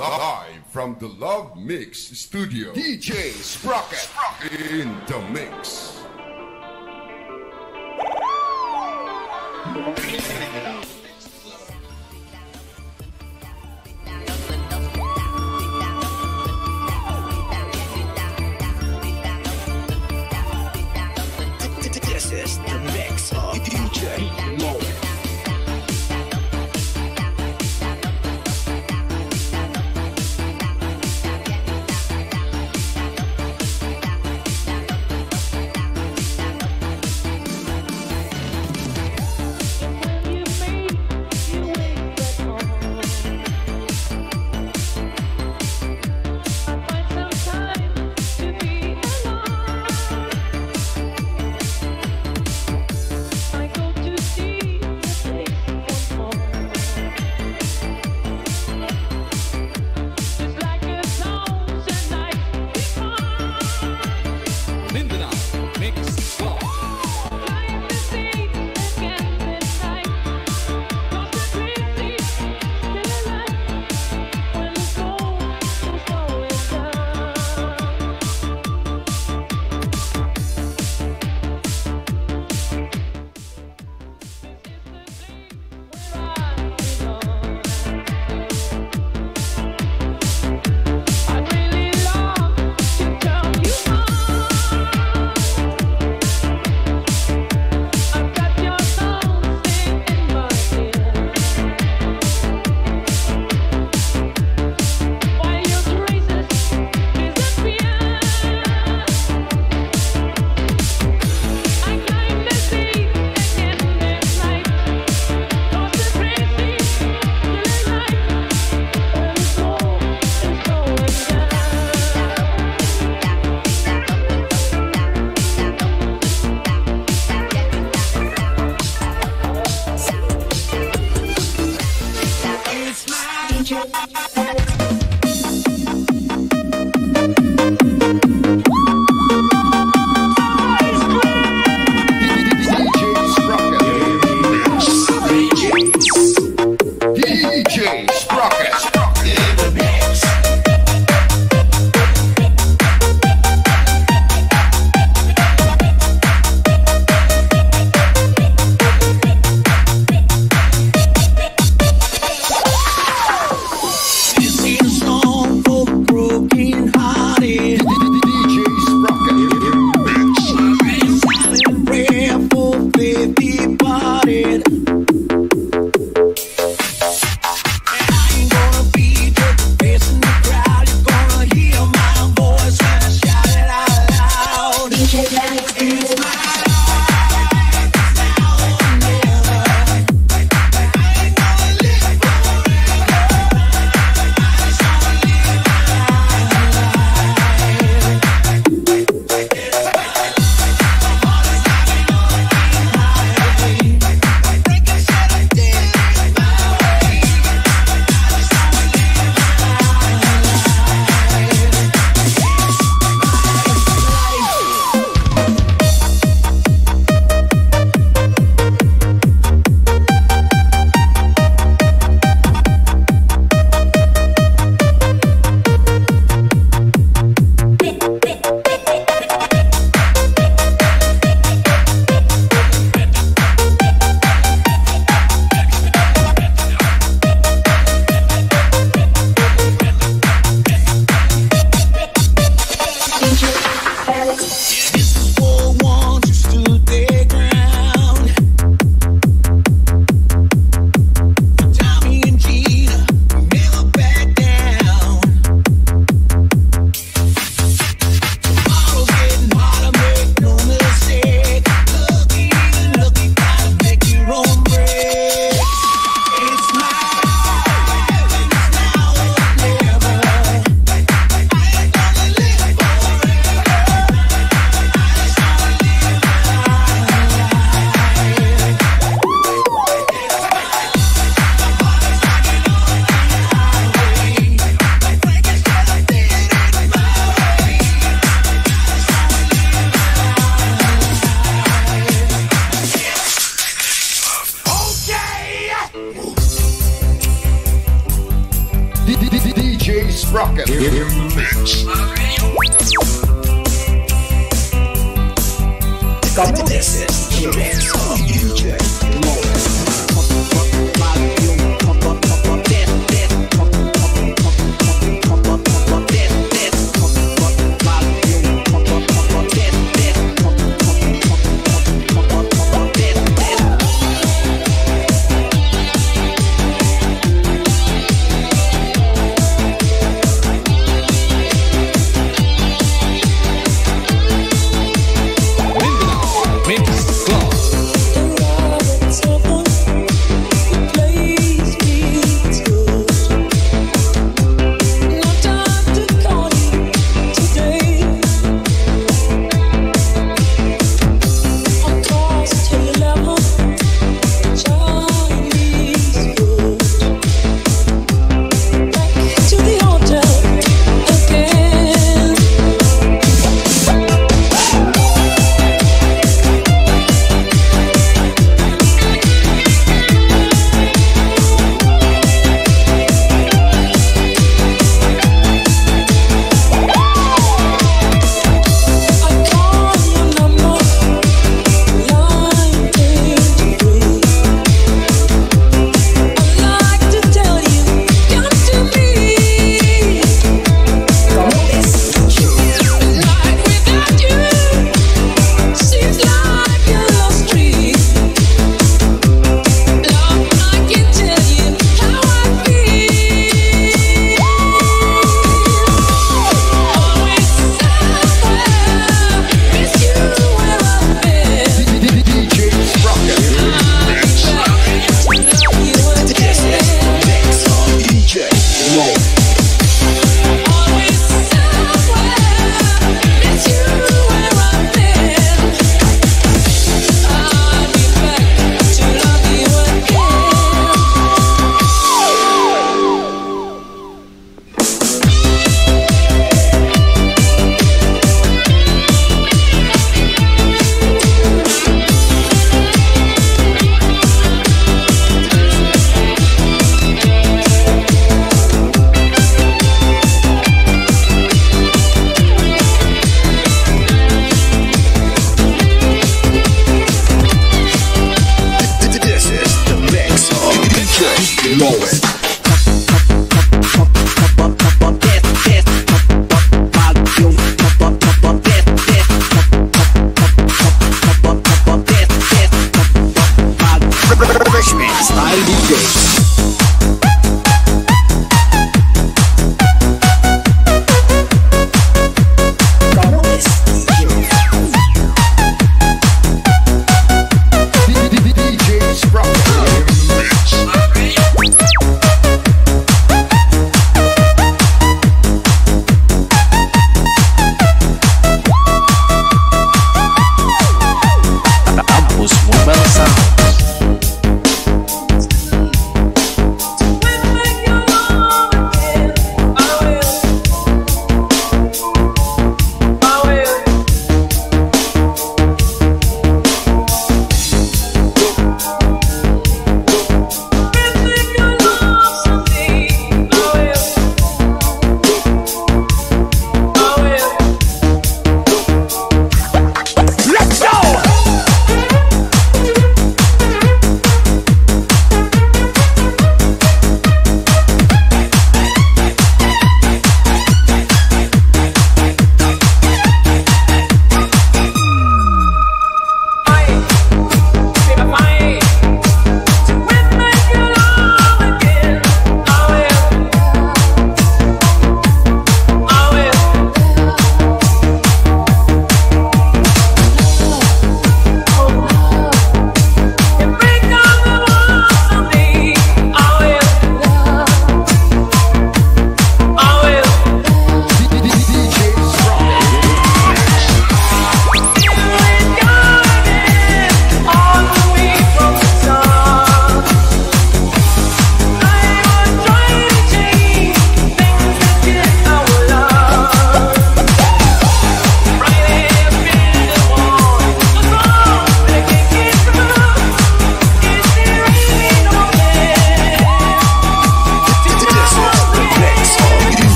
Live from the Love Mix Studio, DJ Sprocket in the mix.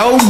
Disco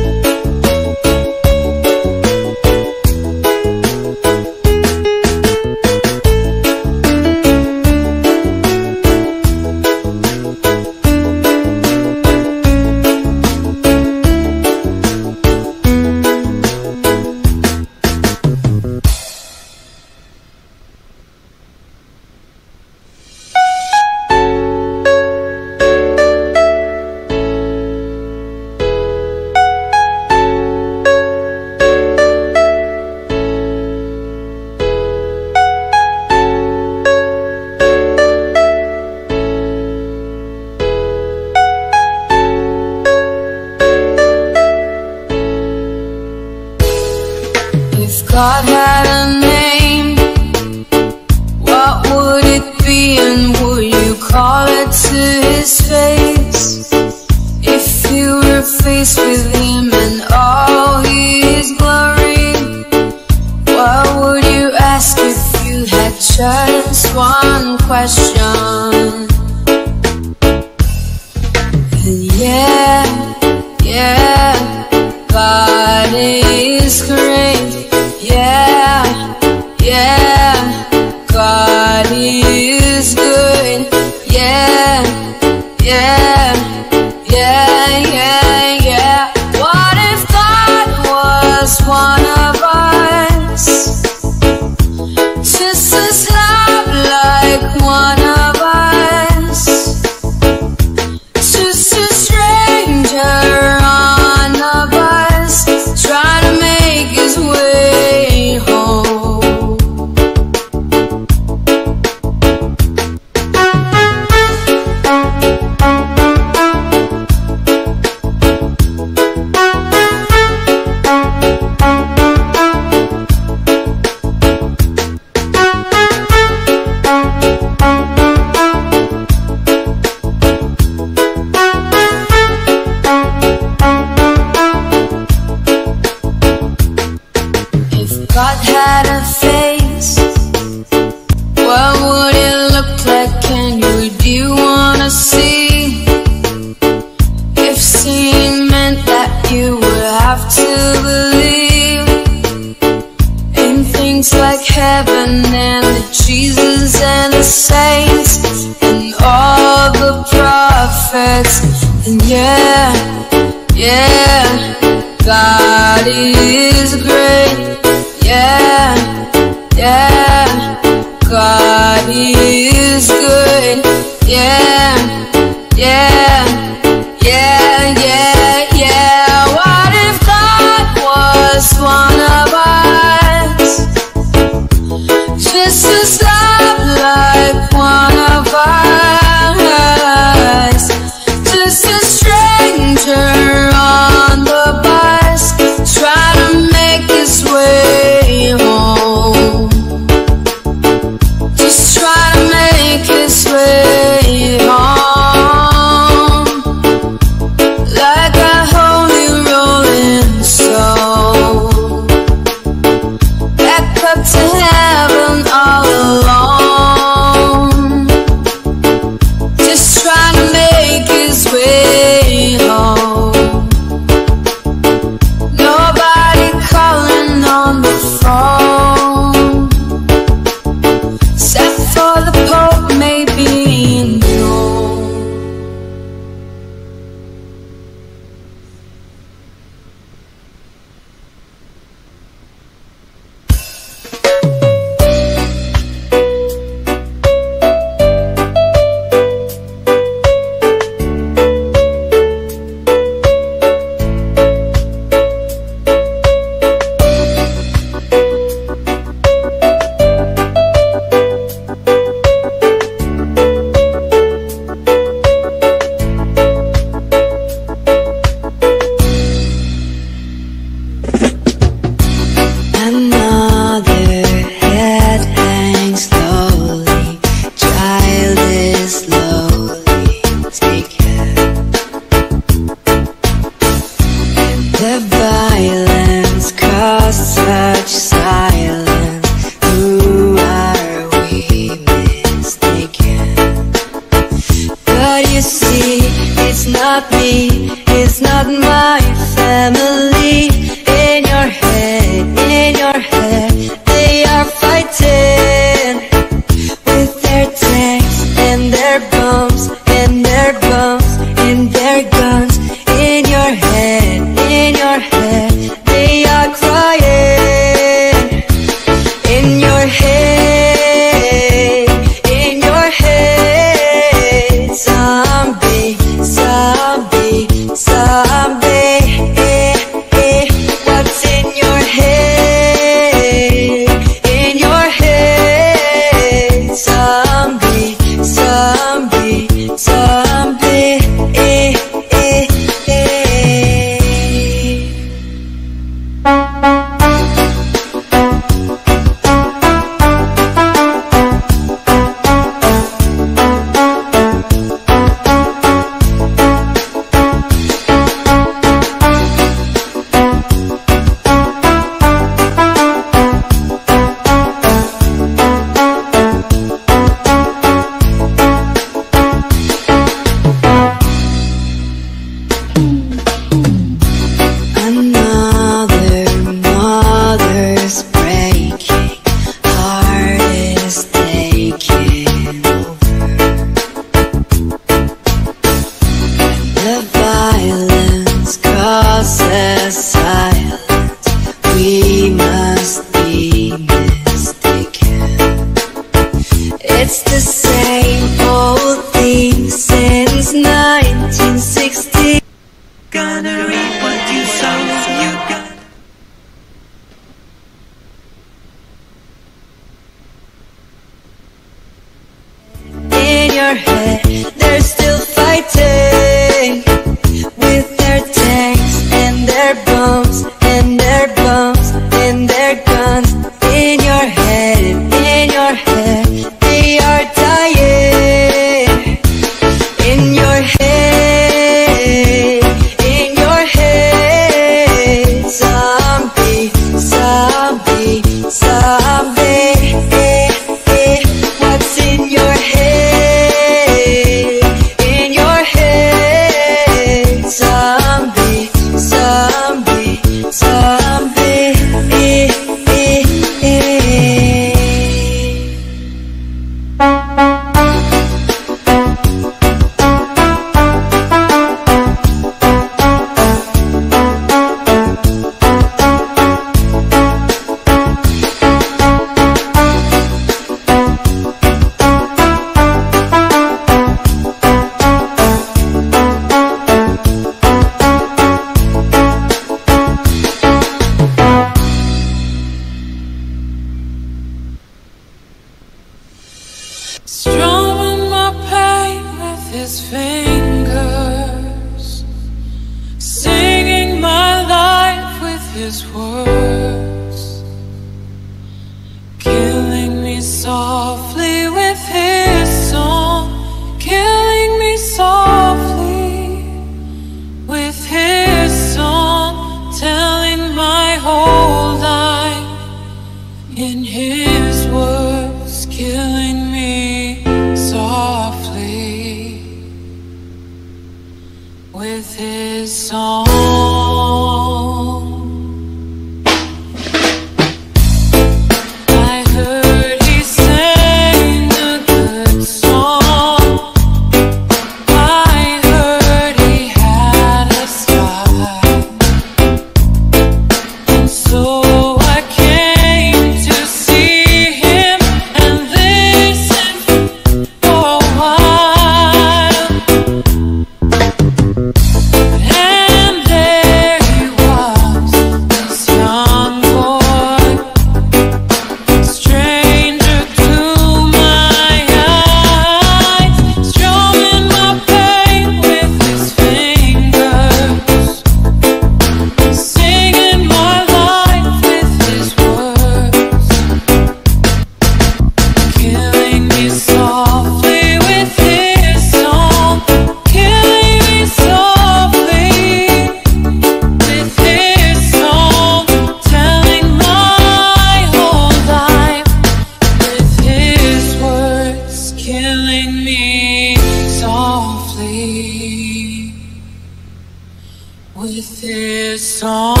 song.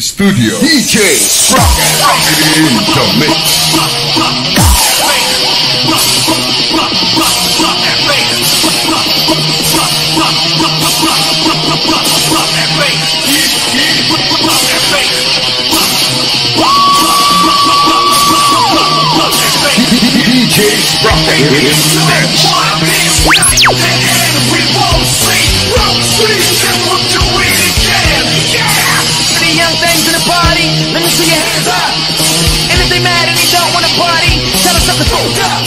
Studio. DJ Sprocket in the mix. DJ's rocking in the mix. And we won't sleep, won't sleep, and we'll do got the phone.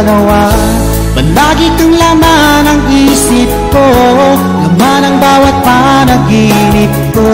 dalawa. Palagi kang laman ang isip ko Laman ang bawat panaginip ko.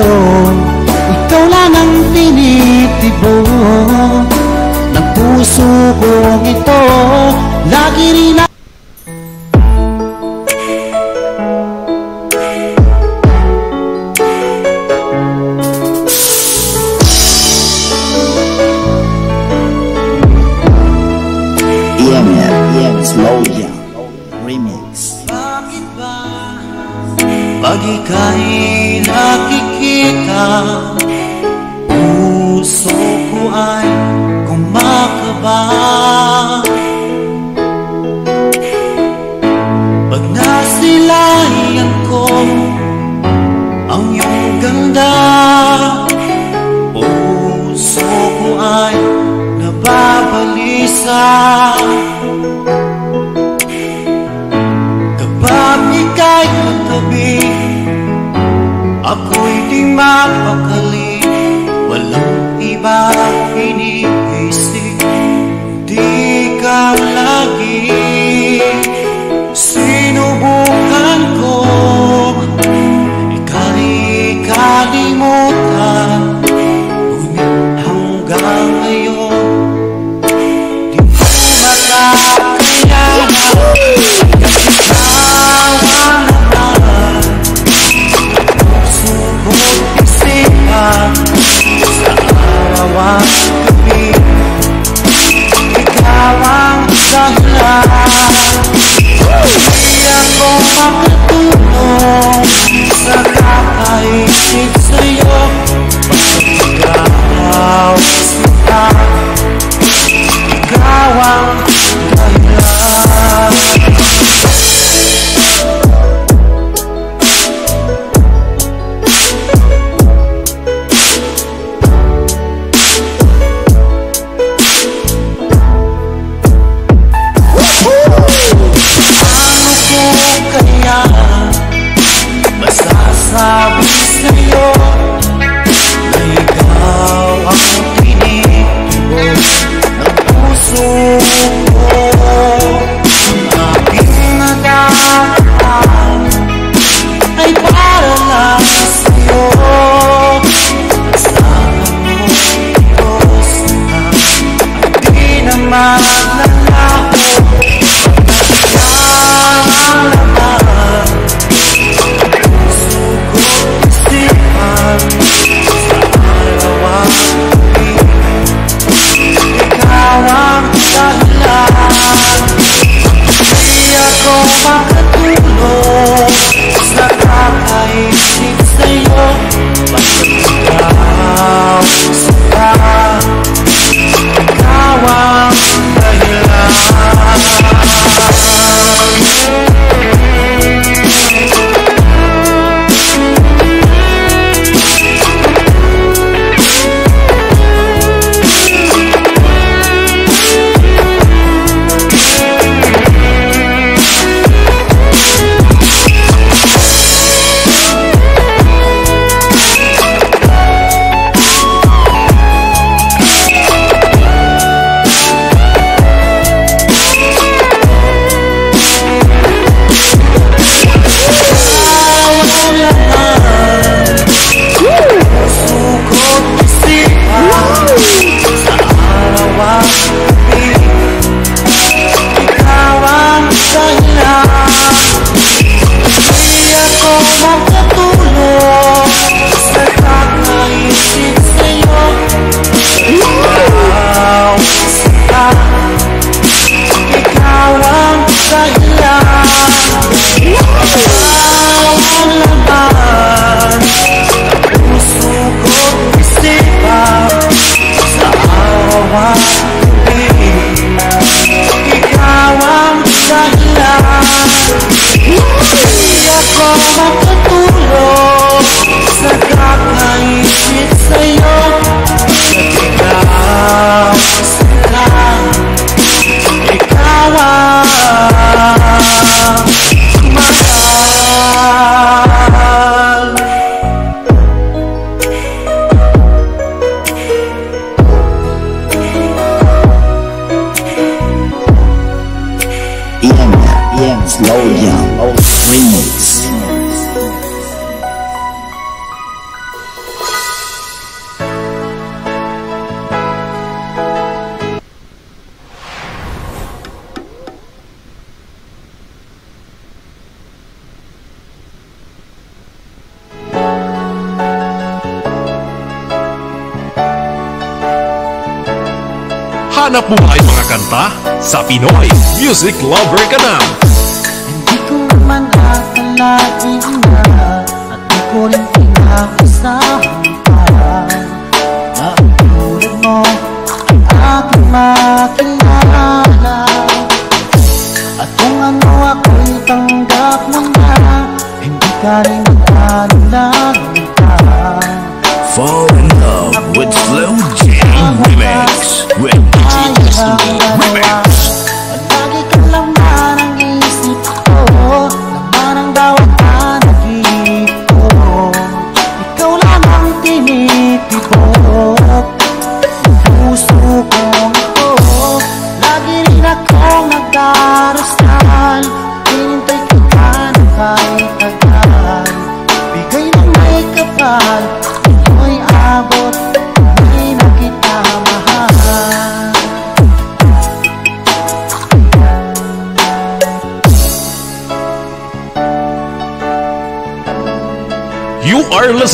sa Pinoy Music lover ka na. Hindi ko man akalain na At di ko rin pinakasabi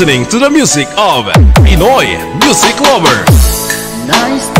listening to the music of Pinoy Music Lover. Nice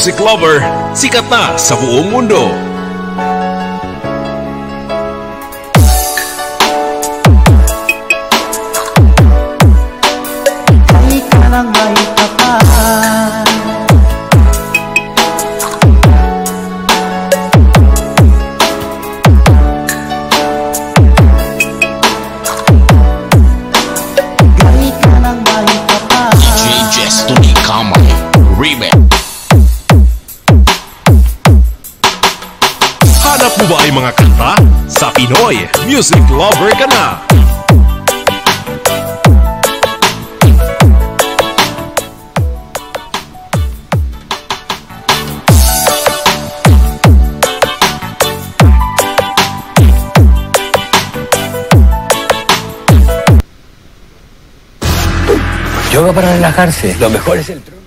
music lover, sikat na sa buong mundo. Music Lover Canal. Yoga para relajarse, lo mejor es el truco.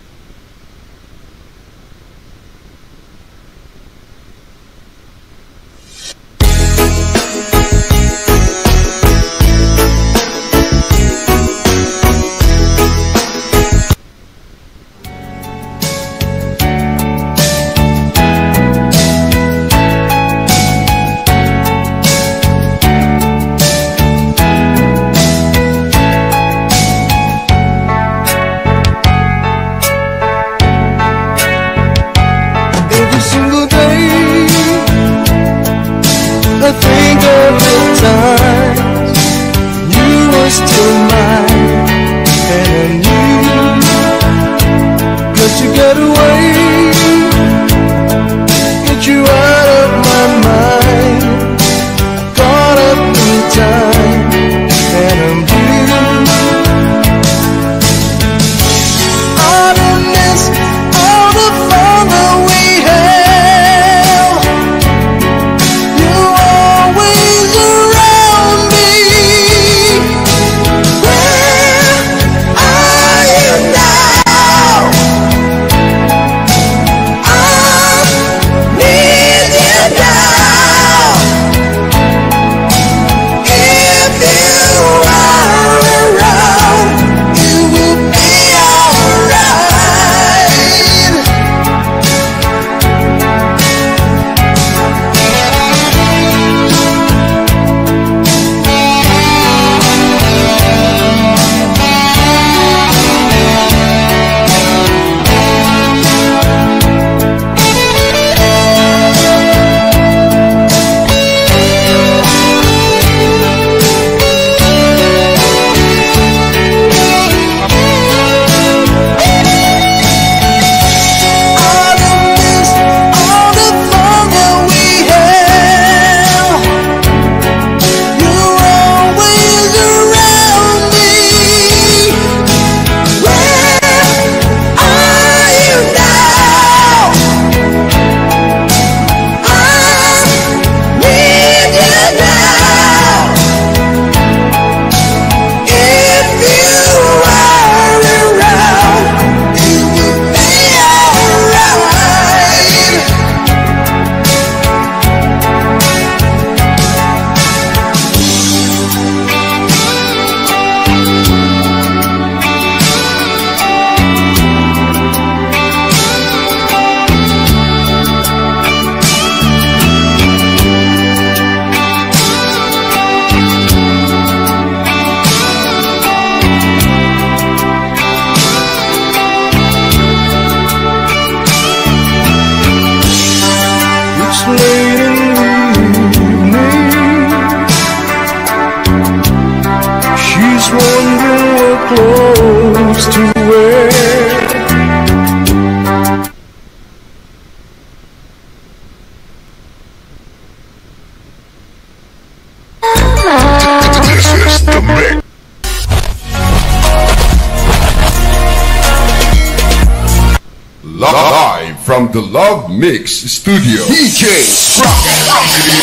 Mix Studio. DJ Sprocket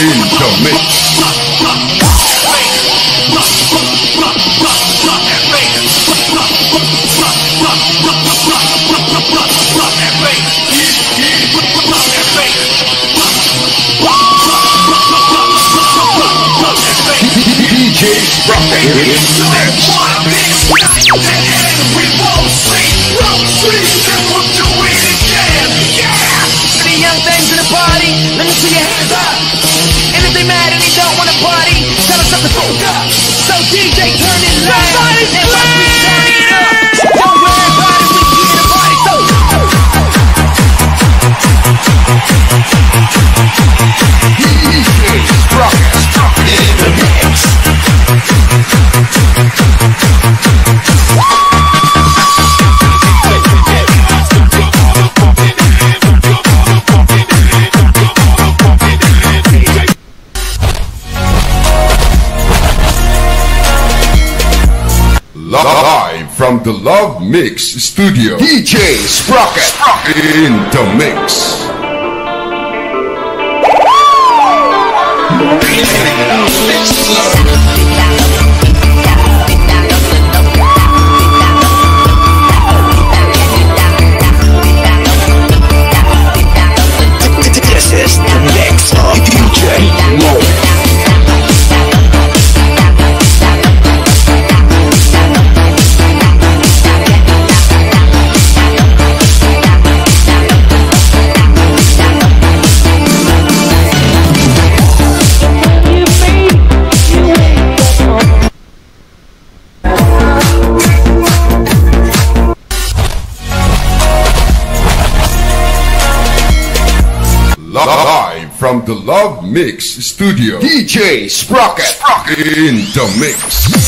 in the mix. DJ Sprocket in the mix. For let me see your hands up. And if they mad and they don't wanna party, tell them something fucked up. So DJ, turn it loud. From the Love Mix Studio. DJ Sprocket Sprocket. in the mix. This Love Mix Studio. DJ Sprocket Sprocket. in the mix.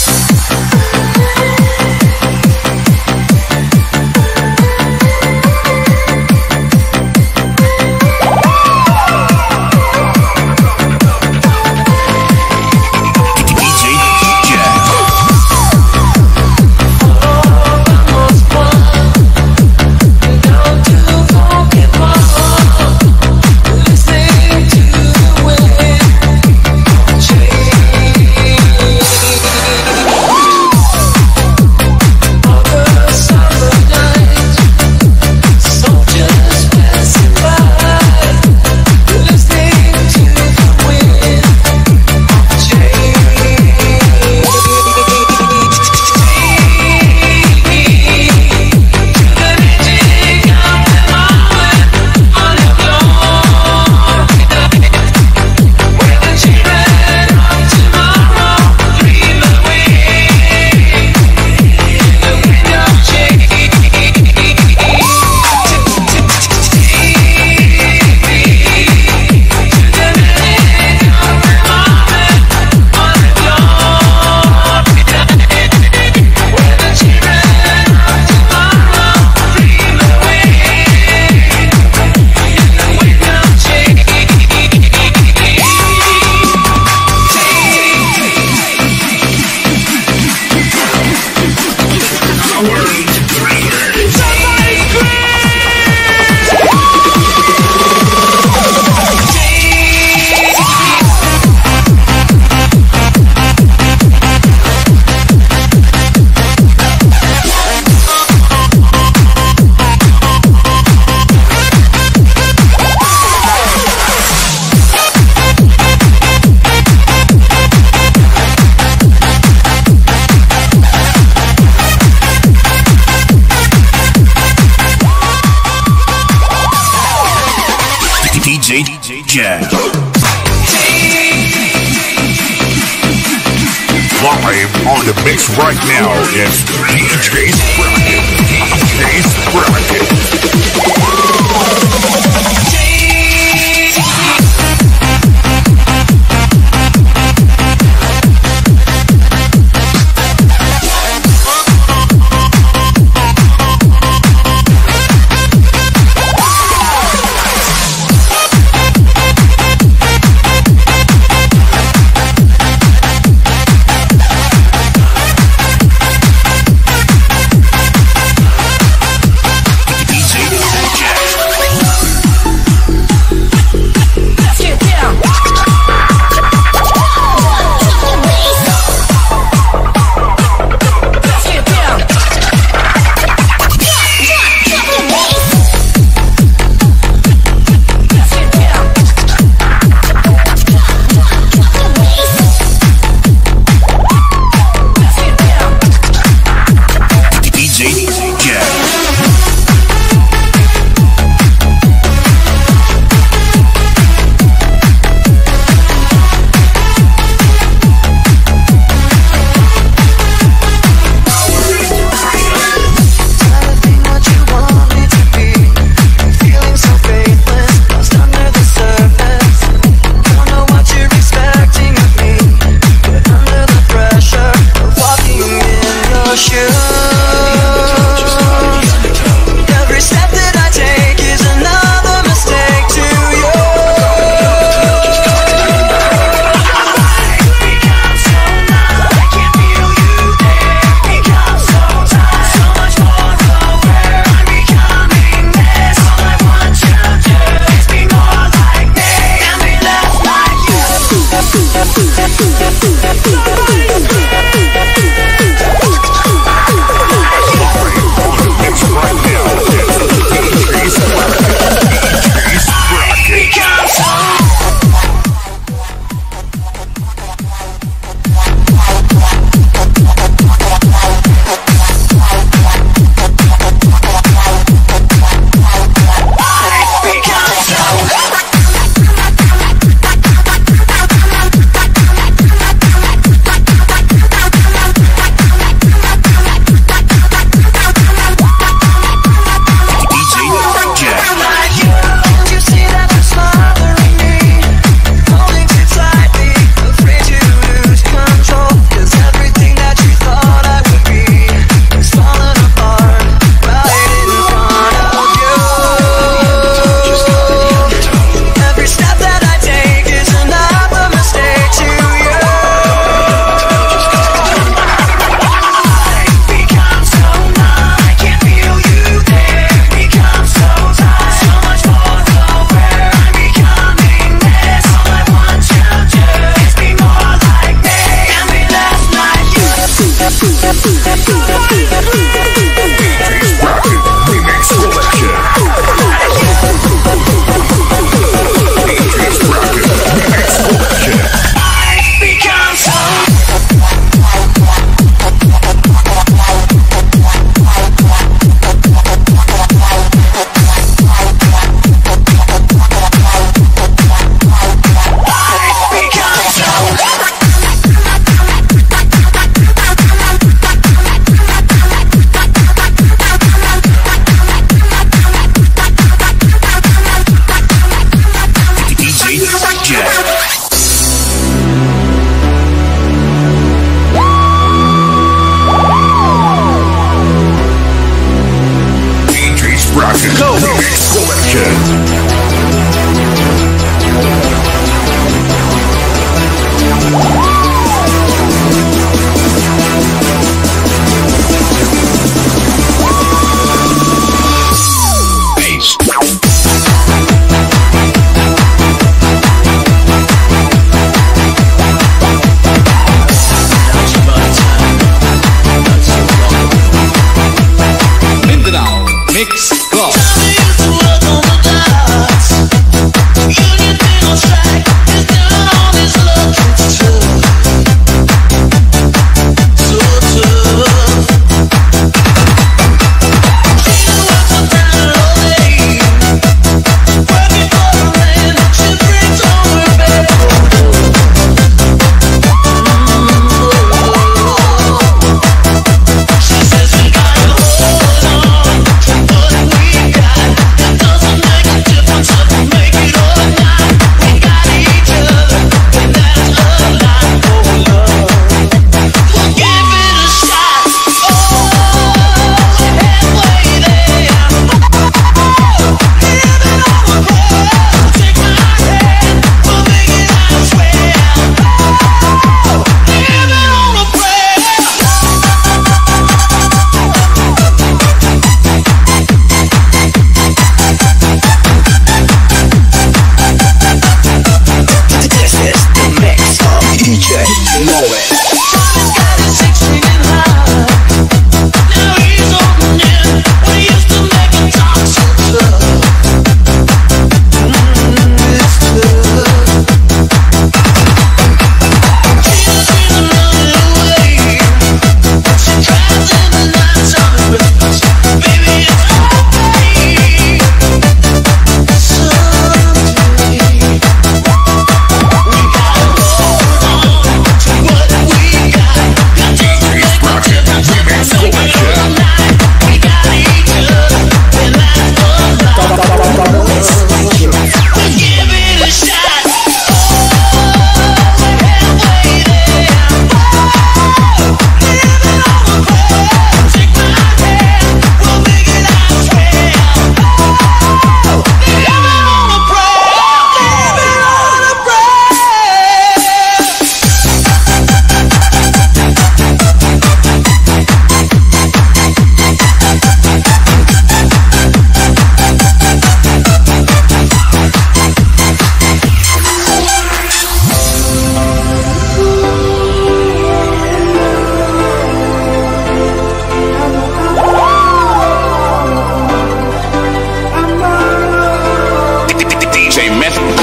mes.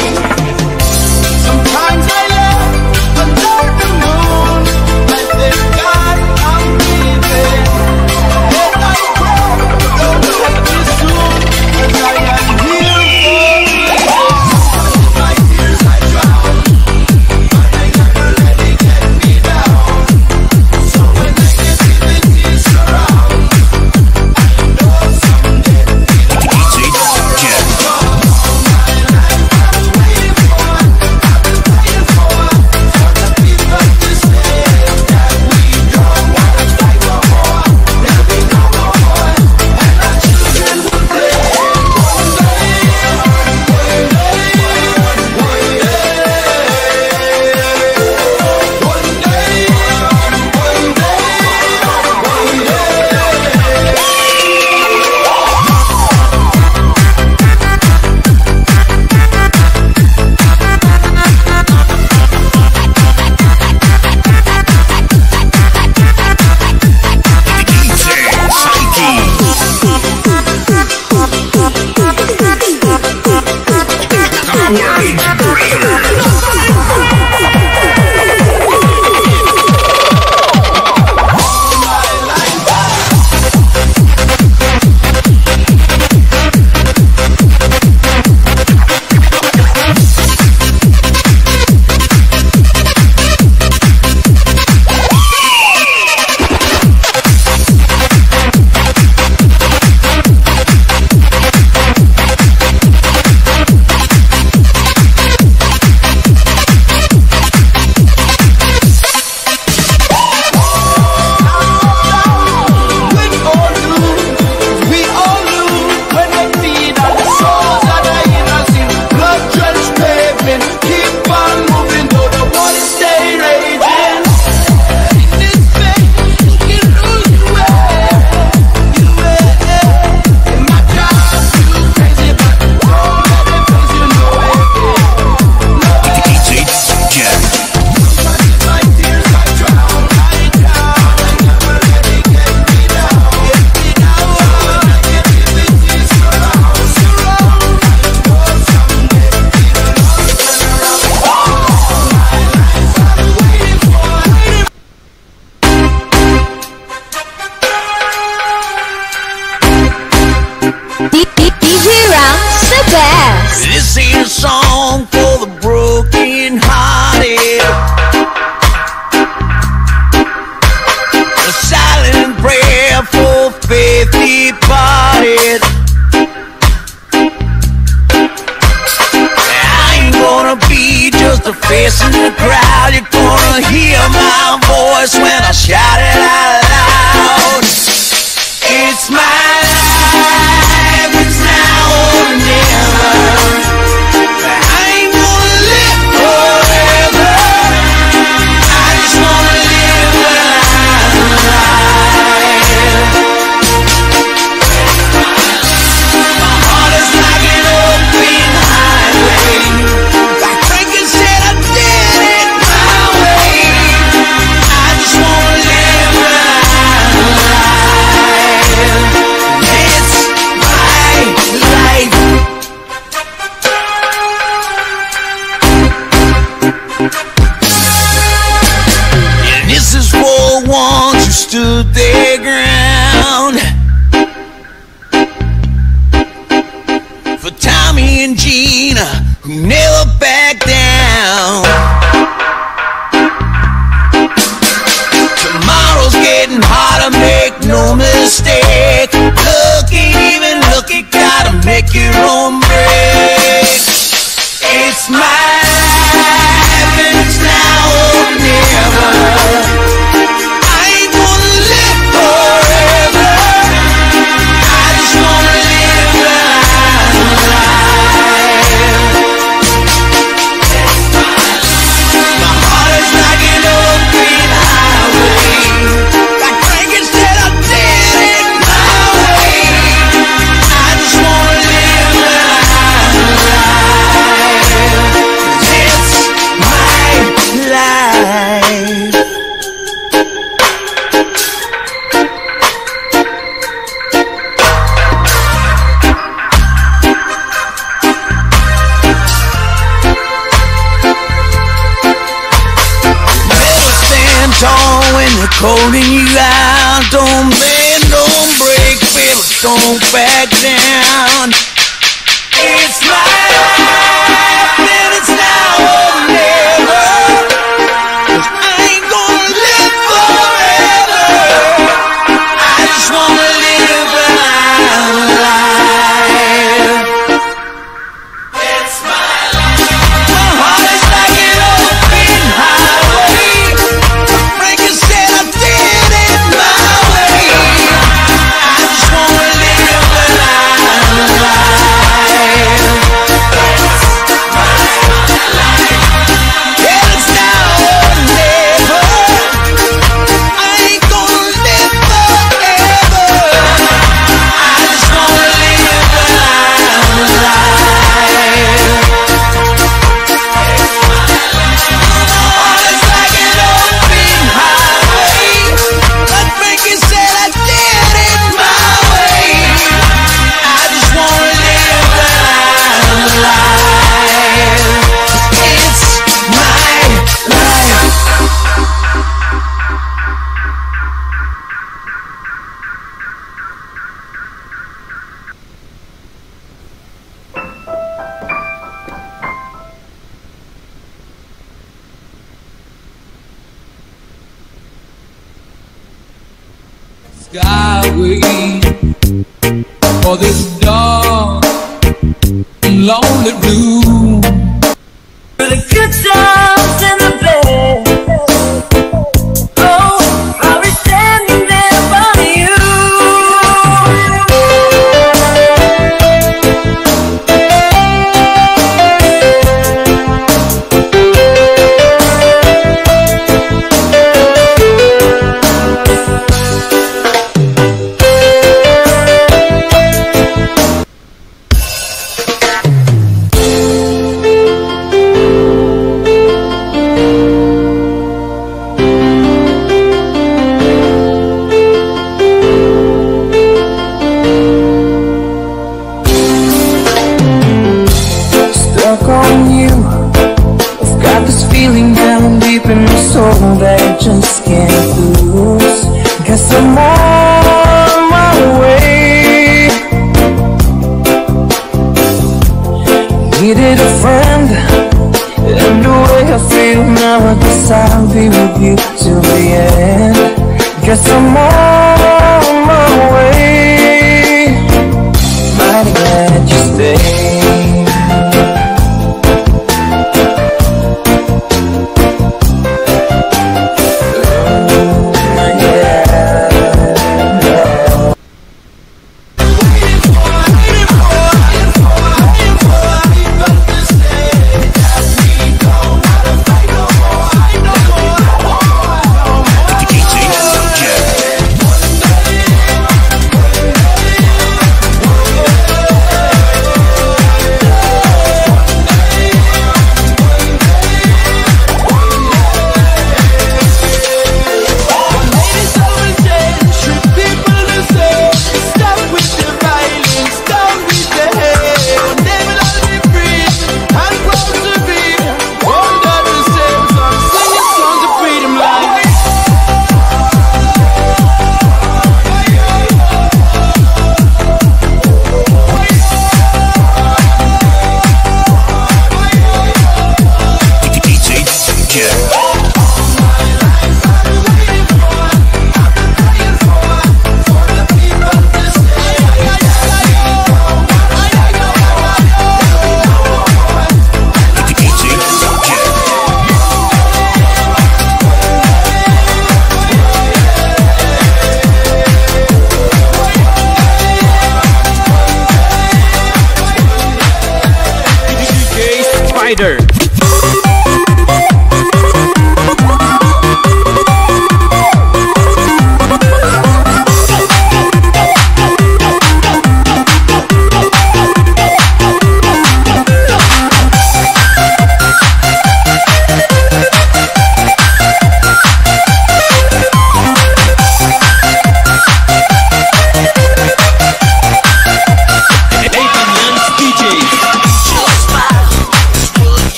My